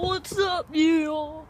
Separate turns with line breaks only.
What's up, you?